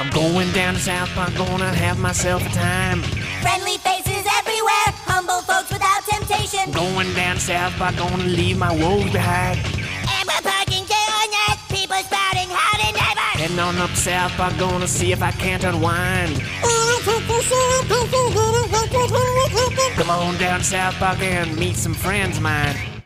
I'm Going down to South Park, gonna have myself a time. Friendly faces everywhere, humble folks without temptation. Going down to South Park, gonna leave my woes behind. And we're parking people spouting howdy neighbor. Heading on up South Park, gonna see if I can't unwind. Come on down to South Park and meet some friends of mine.